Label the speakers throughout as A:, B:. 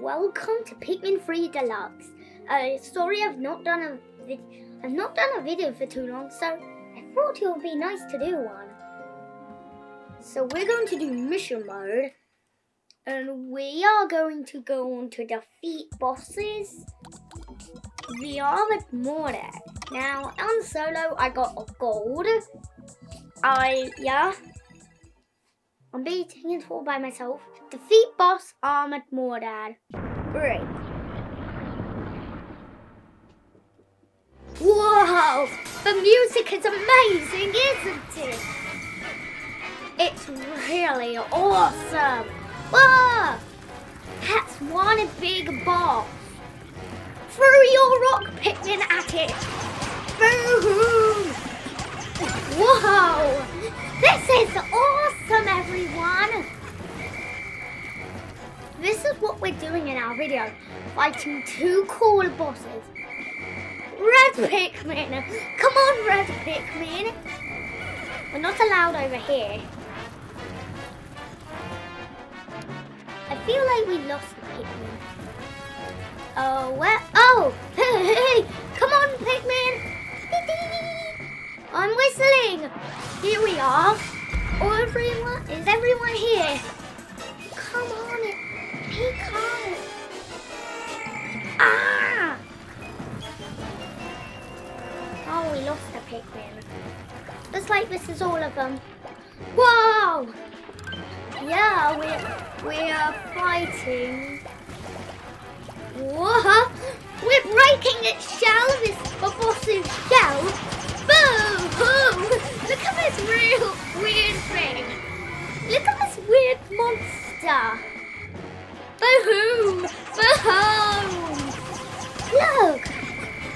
A: Welcome to Pikmin 3 Deluxe. Uh, sorry I've not done a vid I've not done a video for too long, so I thought it would be nice to do one. So we're going to do mission mode. And we are going to go on to defeat bosses. We are with Mordek. Now, on solo, I got a gold. I, yeah. I'm beating it all by myself. Defeat boss Armored Mawdad. Great. Whoa! The music is amazing, isn't it? It's really awesome. Whoa! That's one big boss. Throw your rock Pikmin at it. Boom! Whoa! This is awesome, everyone! This is what we're doing in our video. Fighting two cool bosses. Red Pikmin! Come on, Red Pikmin! We're not allowed over here. I feel like we lost the Pikmin. Oh, where? Oh! Hey, come on, Pikmin! I'm whistling! Here we are. Oh, everyone, is everyone here? Come on, on. Ah! Oh, we lost the Pikmin. Looks like this is all of them. Whoa! Yeah, we're, we're fighting. Whoa! We're breaking its shell, this boss's shell. Boom! Look at this real weird thing. Look at this weird monster. Boom! Boom! Look!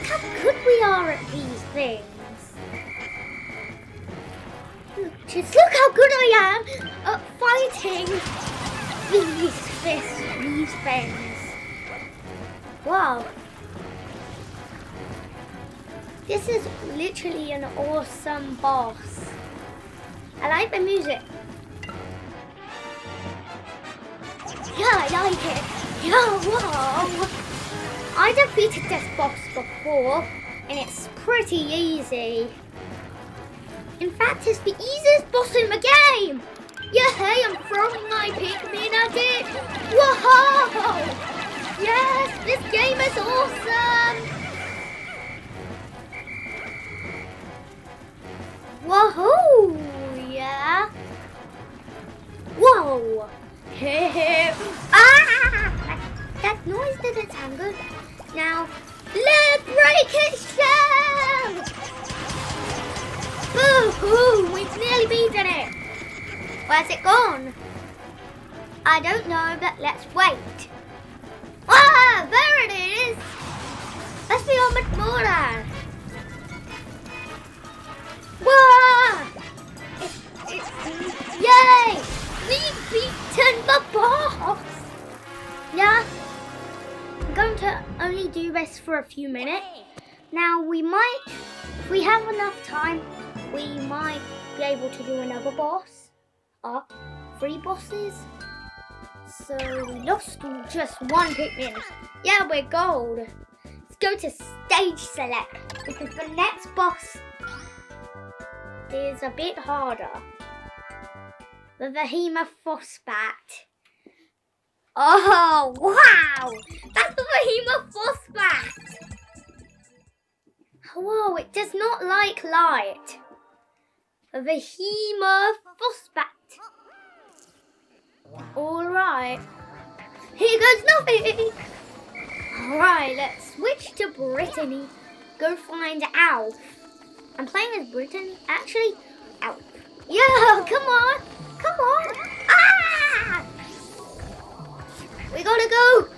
A: How good we are at these things. Just look how good I am at fighting these fists, these things. Wow. This is literally an awesome boss. I like the music. Yeah, I like it. Yeah, wow. I defeated this boss before, and it's pretty easy. In fact, it's the easiest boss in the game. Yeah, hey, I'm throwing my Pikmin at it. Whoa! Yes, this game is awesome. Whoa! Whoa! ah! That noise didn't sound good. Now, let's break its shell! Boo-hoo! We've nearly beaten it. Where's it gone? I don't know, but let's wait. Ah! There it is! Let's be on with McMorland. Whoa! Yay! We've beaten the boss! Yeah? I'm going to only do this for a few minutes. Now we might, if we have enough time, we might be able to do another boss. Uh, three bosses. So we lost just one Pikmin. Yeah, we're gold. Let's go to stage select because the next boss is a bit harder. The Vehima. Oh, wow! That's the Vehima! Whoa, it does not like light. The Vehima. Alright. Here goes nothing! Alright, let's switch to Brittany. Go find Alph. I'm playing as Brittany. Actually, Alph. Yeah, come on! Come on! Ah! We gotta go!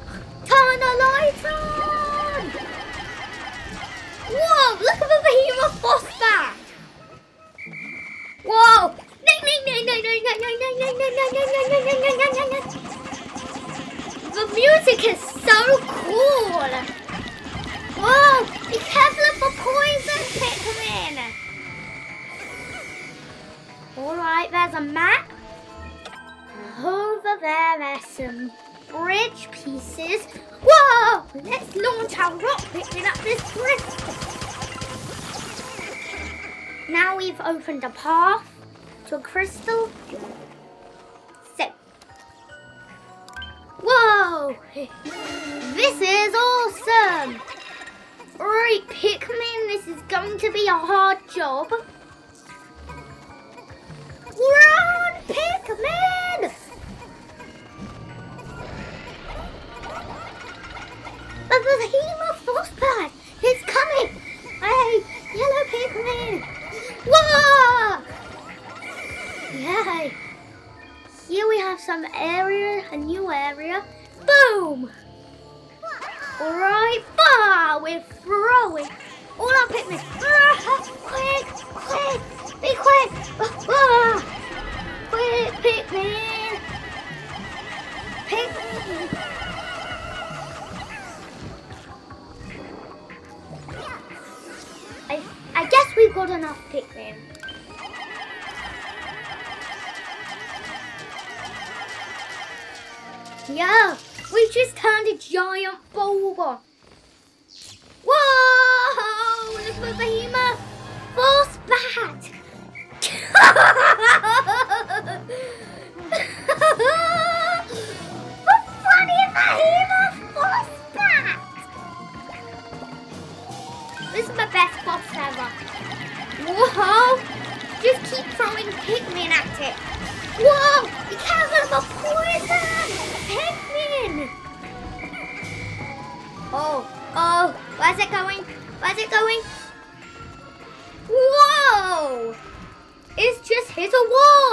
A: Turn the lights on! Whoa! Look at the behemoth back! Whoa! The music is so cool! Whoa! Be careful of the poison, Pikmin! Alright, there's a map. Over there, there's some bridge pieces. Whoa! Let's launch our rock Pikmin up this bridge. Now we've opened a path to a crystal. So, whoa! This is awesome! Right, Pikmin, this is going to be a hard job. Run, Pikmin! The Vehemoth Phosbat is coming! Hey, yellow Pikmin! Whoa! Yay! Here we have some area, a new area. Boom! Right, bah! We're throwing all our Pikmin. Quick, quick, be quick! Ah, quick, Pikmin! Pikmin! Got enough Pikmin. Yeah, we just turned a giant boulder. Whoa! Look the behemoth! Force back! the funny behemoth Pikmin at it. Whoa! Be careful of the poison! Pikmin! Oh, oh, where's it going? Where's it going? Whoa! It's just hit a wall!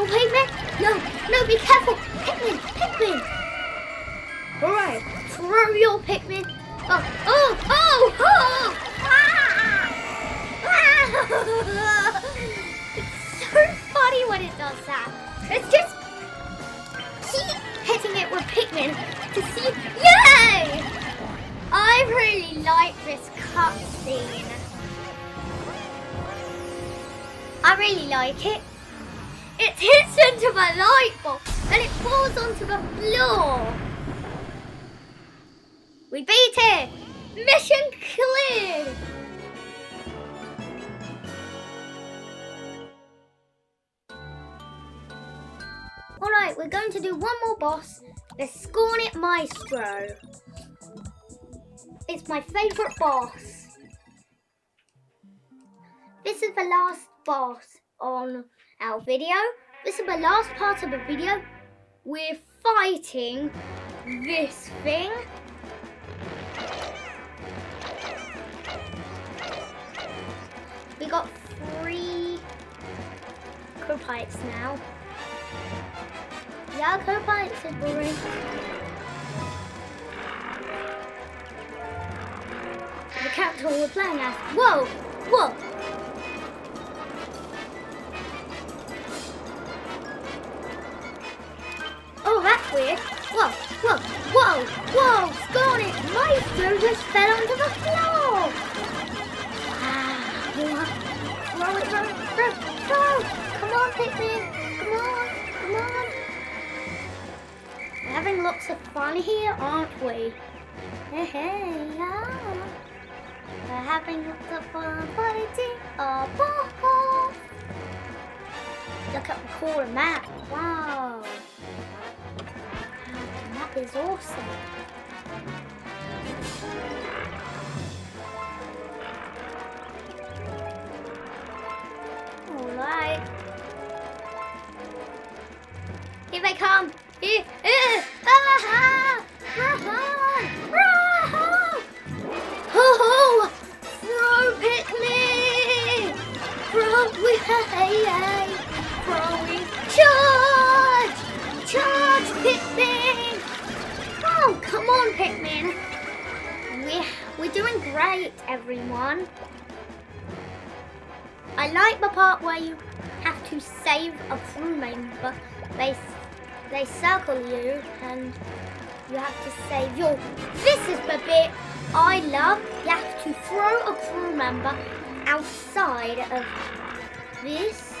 A: Your Pikmin! No, no, be careful! Pikmin! Pikmin! Alright, throw your Pikmin! Oh, oh, oh, oh! It's so funny when it does that. It's just keep hitting it with Pikmin to see. Yay! I really like this cutscene. I really like it. It hits into the light bulb and it falls onto the floor. We beat it! Mission cleared! Alright, we're going to do one more boss, the Scornet Maestro. It's my favourite boss. This is the last boss on our video. This is the last part of the video. We're fighting this thing. We got three co-pilots now. Yeah, co-pilots is boring. The character we're playing as. Whoa! Whoa! Whoa, whoa! Scornet Maestro just fell onto the floor! Ah, throw it, throw it, throw, throw! Come on, Pikmin! Come on, come on! We're having lots of fun here, aren't we? Hey, hey, yeah. We're having lots of fun fighting a ball. Look at the cool map. Wow. Is awesome. Alright. Here they come. Here. Uh, ah, ah, ah. Charge. Charge, Pikmin. Oh, come on, Pikmin. We're, we're doing great, everyone. I like the part where you have to save a crew member. They they circle you and you have to save your. This is the bit I love. You have to throw a crew member outside of this.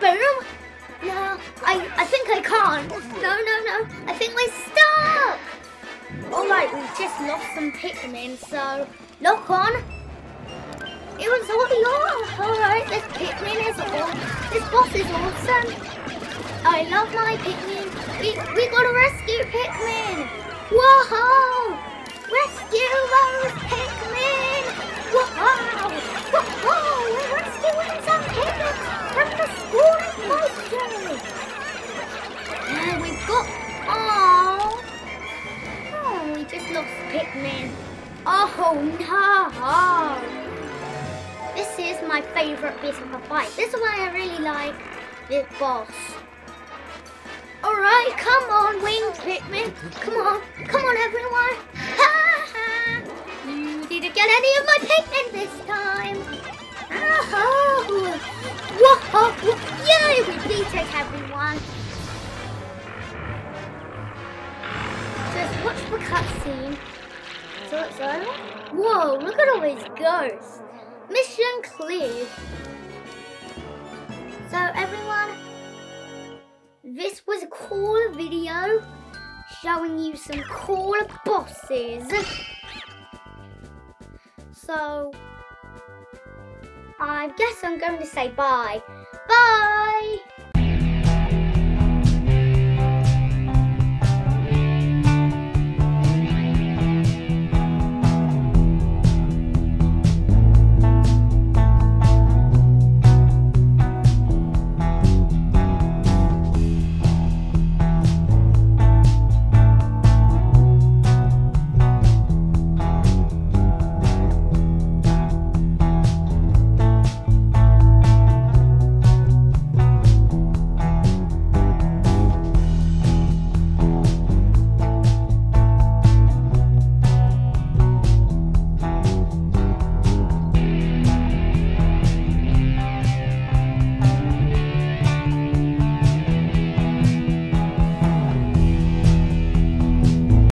A: Boom. No, I, I think I can't. No, no, no. I think we're stuck. Alright, we've just lost some Pikmin, so lock on. It was all on. Alright, this Pikmin is awesome. This boss is awesome. I love my Pikmin. We, we gotta rescue Pikmin. Whoa! Rescue those Pikmin! Whoa! Whoa! We're rescuing some And we've got... Oh! Oh, we just lost Pikmin. Oh no! This is my favourite bit of a fight. This is why I really like this boss. Alright, come on, winged Pikmin. Come on, come on everyone. Ha ha! You didn't get any of my Pikmin this time. Whoa! It, everyone. Just watch the cutscene. So it's over? Whoa, look at all these ghosts. Mission. So everyone, this was a cool video showing you some cool bosses. So I guess I'm going to say bye. Bye!